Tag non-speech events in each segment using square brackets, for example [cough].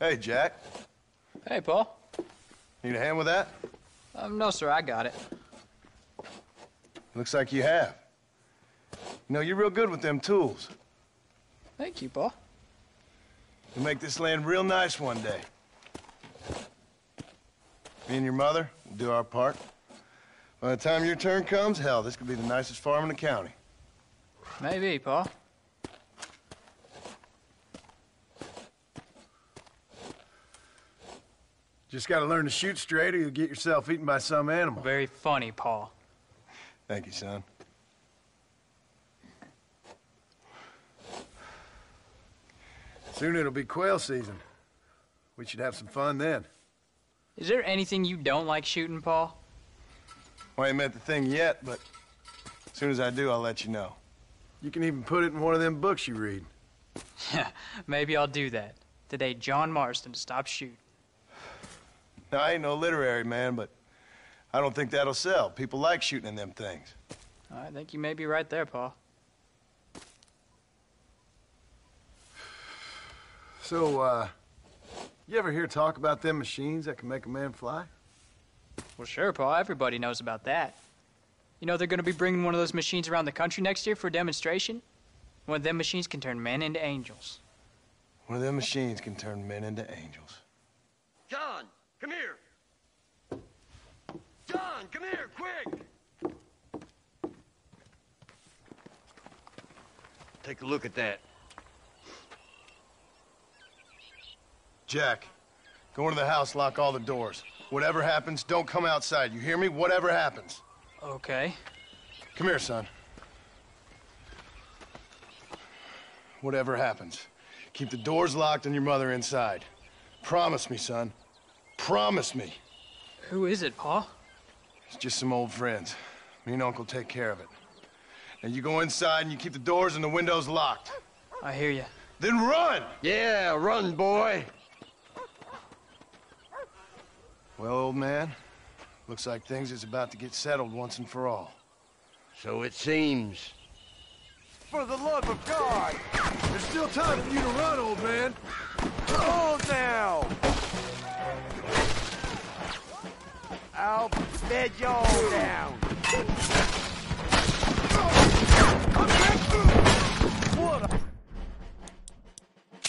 Hey, Jack. Hey, Pa. Need a hand with that? Um, no, sir, I got it. Looks like you have. You know, you're real good with them tools. Thank you, Pa. You'll make this land real nice one day. Me and your mother will do our part. By the time your turn comes, hell, this could be the nicest farm in the county. Maybe, Pa. Just gotta learn to shoot straight or you'll get yourself eaten by some animal. Very funny, Pa. Thank you, son. Soon it'll be quail season. We should have some fun then. Is there anything you don't like shooting, Pa? Well, I ain't met the thing yet, but as soon as I do, I'll let you know. You can even put it in one of them books you read. Yeah, [laughs] maybe I'll do that. Today, John Marston stopped shooting. Now, [laughs] I ain't no literary man, but I don't think that'll sell. People like shooting in them things. I think you may be right there, Pa. So, uh, you ever hear talk about them machines that can make a man fly? Well, sure, Pa. Everybody knows about that. You know they're going to be bringing one of those machines around the country next year for a demonstration? One of them machines can turn men into angels. One of them machines can turn men into angels. John, come here. John, come here, quick. Take a look at that. Jack, go into the house, lock all the doors. Whatever happens, don't come outside. You hear me? Whatever happens. Okay. Come here, son. Whatever happens, keep the doors locked and your mother inside. Promise me, son. Promise me. Who is it, Pa? It's just some old friends. Me and Uncle take care of it. And you go inside and you keep the doors and the windows locked. I hear you. Then run! Yeah, run, boy. Well, old man, looks like things is about to get settled once and for all. So it seems. For the love of God! There's still time for you to run, old man. Hold now! I'll bed y'all down. What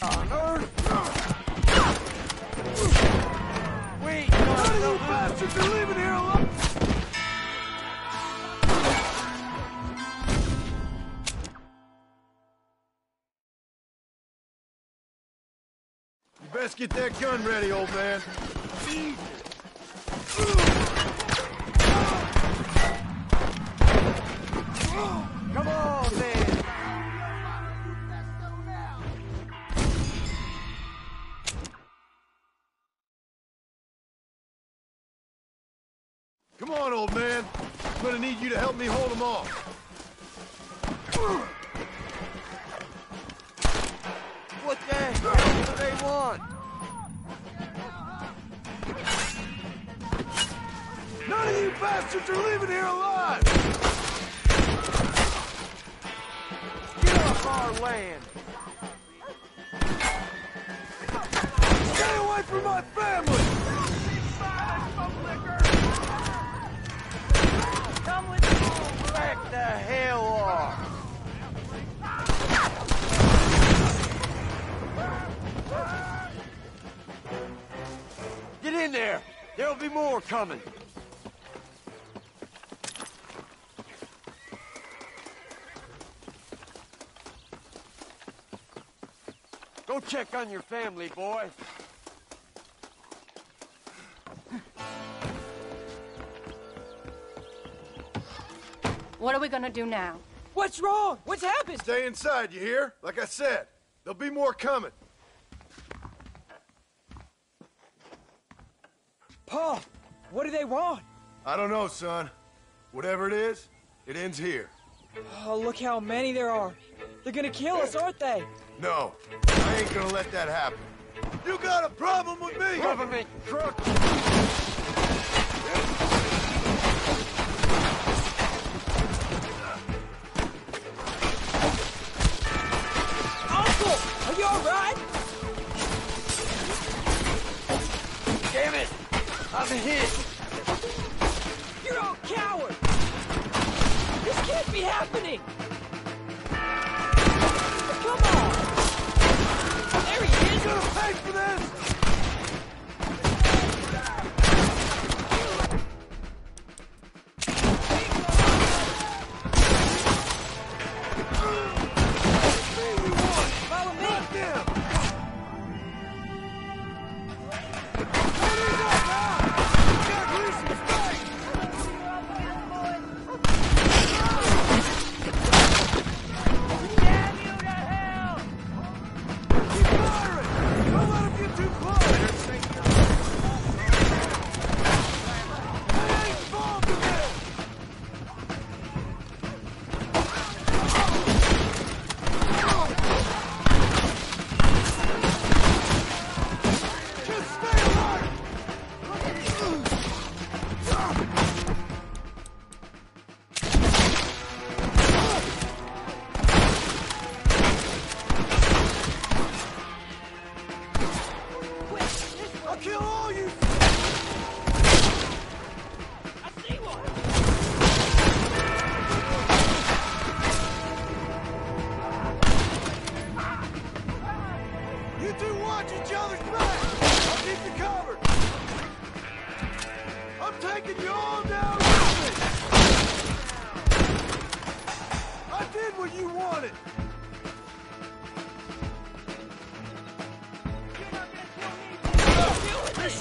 on earth? Wait, None of you bastards are leaving here alone! You best get that gun ready, old man. Then! Come on, old man. I'm gonna need you to help me hold them off. What the hell do they want? None of you bastards are leaving here alive! Get off our land! Stay away from my family! Come with me! Back the hell off! Get in there! There'll be more coming! Check on your family, boy. What are we gonna do now? What's wrong? What's happened? Stay inside, you hear? Like I said, there'll be more coming. Pa, what do they want? I don't know, son. Whatever it is, it ends here. Oh, look how many there are. They're gonna kill us, aren't they? No, I ain't gonna let that happen. You got a problem with me? Government truck. Uncle! Are you alright? Damn it! I'm hit!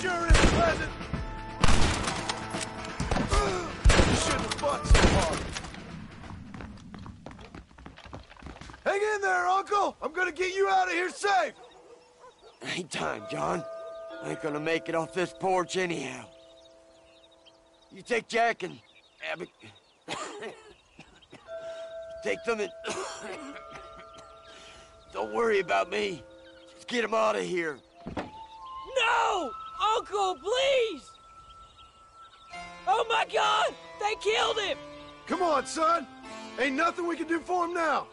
Sure is pleasant! You shouldn't fought so hard! Hang in there, Uncle! I'm gonna get you out of here safe! Ain't time, John. I ain't gonna make it off this porch anyhow. You take Jack and Abby. [coughs] take them and. [coughs] Don't worry about me. Just get them out of here. No! Uncle, please! Oh my god! They killed him! Come on, son! Ain't nothing we can do for him now!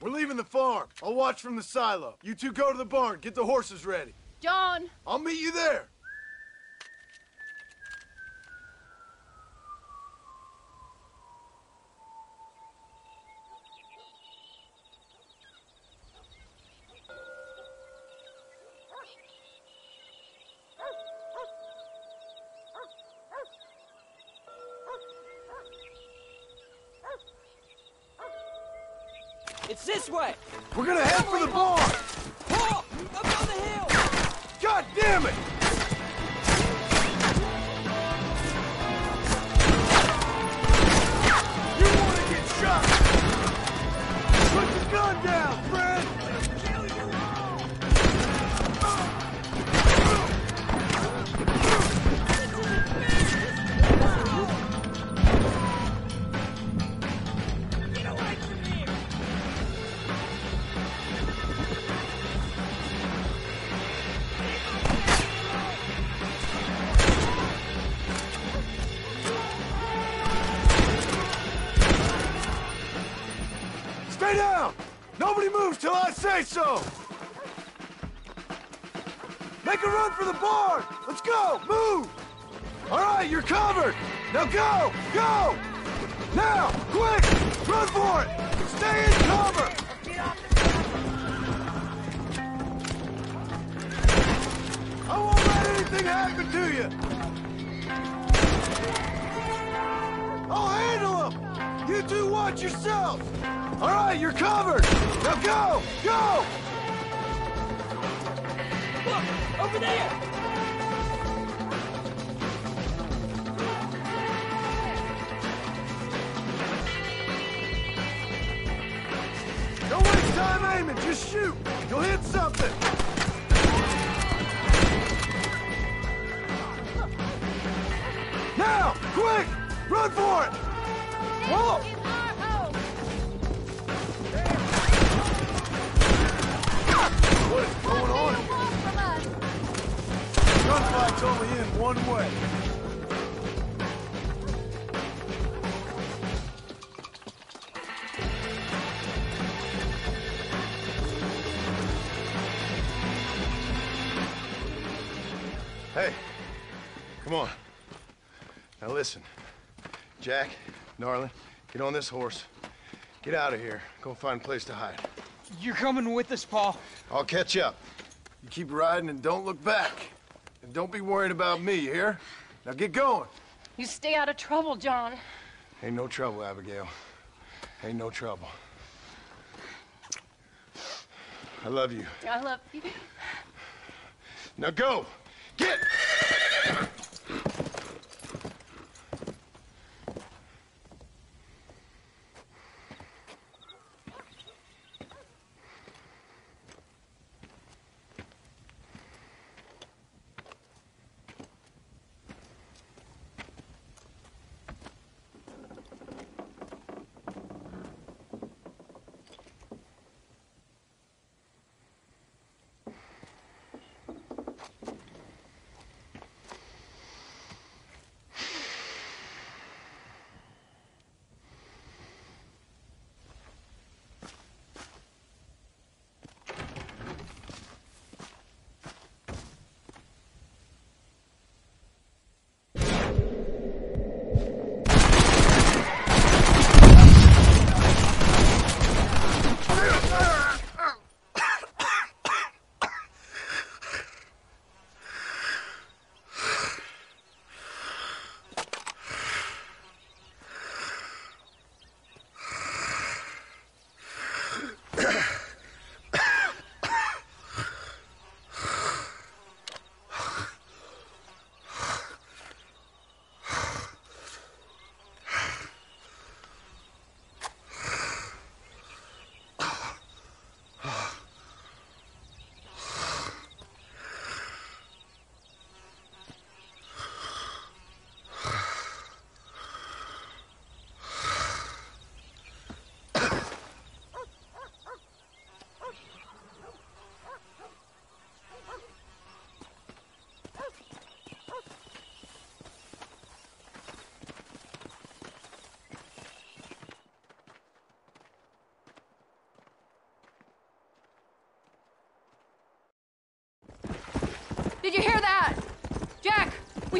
We're leaving the farm. I'll watch from the silo. You two go to the barn, get the horses ready. John, I'll meet you there. It's this way! We're gonna head for the barn! Pa! Up on the hill! God damn it! Moves till I say so! Make a run for the barn! Let's go! Move! All right, you're covered! Now go! Go! Now! Quick! Run for it! Stay in cover! I won't let anything happen to you! I'll handle them! You two watch yourselves! All right, you're covered! Now go! Go! Look! Over there! Don't waste time aiming, just shoot! You'll hit something! Now! Quick! Run for it! Hey, come on. Now listen. Jack, Narlin, get on this horse. Get out of here. Go find a place to hide. You're coming with us, Pa. I'll catch up. You keep riding and don't look back. And don't be worrying about me, you hear? Now get going. You stay out of trouble, John. Ain't no trouble, Abigail. Ain't no trouble. I love you. I love you. Now go! Get!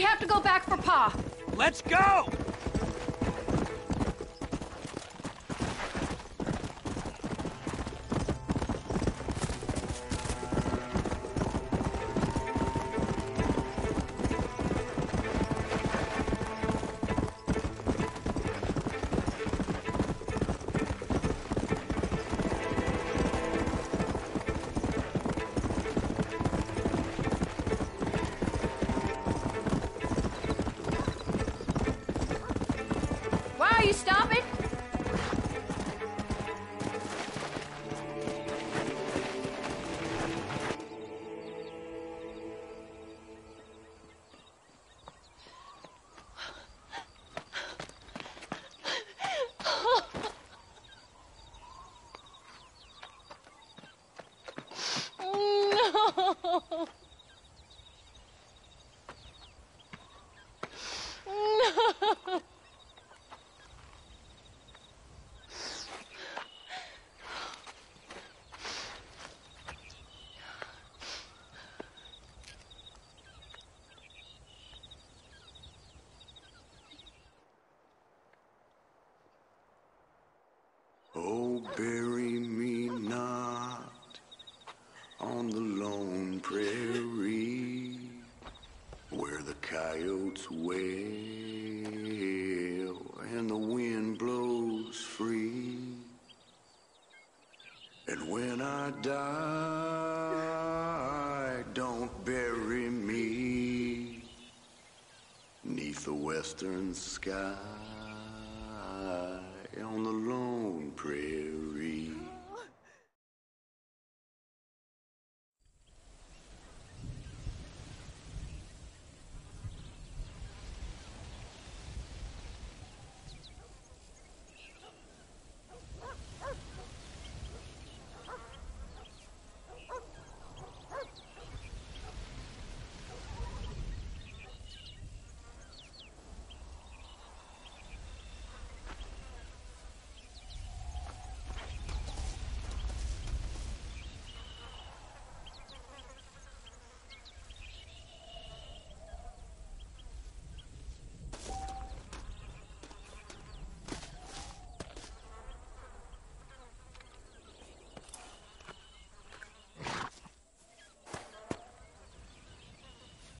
Have to go back for Pa. Let's go! The western sky on the lone prairie.